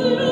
Lord.